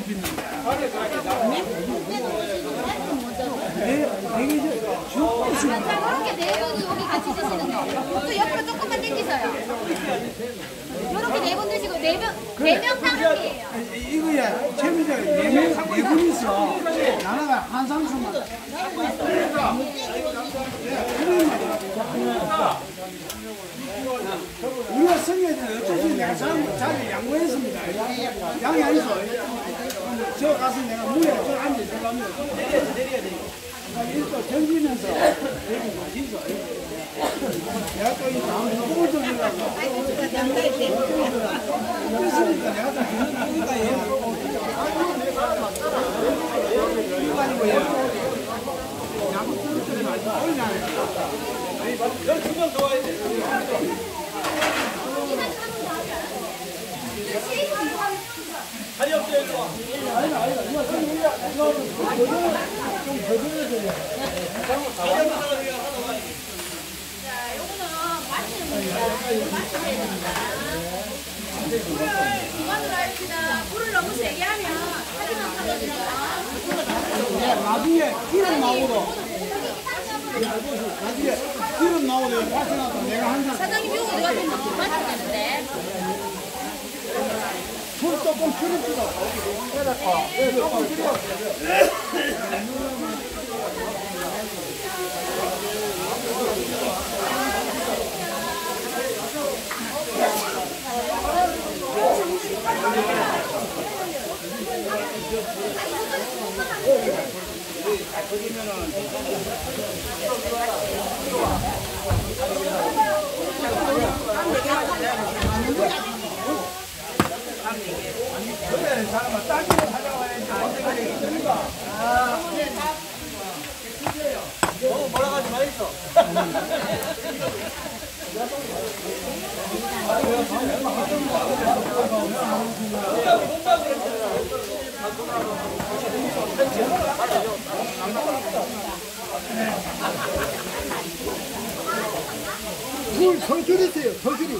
빚는데. 자, 이렇게 네 분이 여기 같이 드시는 거. 또 옆으로 조금만 당기세요. 이렇게 네분 드시고 네 명, 네명 상황이에요. 이거야, 재미가 네명 네 분이서 나라가 한 상수만. 우리가 성에 대해 어쩔 수 없이 내가 자- 자리에 양보했습니다. 양이 아니죠. 저 가서 내가 무에 저 앉아 들어가면 이또 견디면서 여기 가시죠. 내가 또이 다음 꿈을 돌리려고 그렇습니까? 내가 다 견디니까 얘 아니고 얘 야구 떨어뜨리면 안 돼. 예, 기름 나오도 파스나도 내가 항상 사장님 요거 좀 마셔야 되는데. 불 조금 줄입시다. 예, 조금 줄여. 불더 줄이세요. 더 줄이.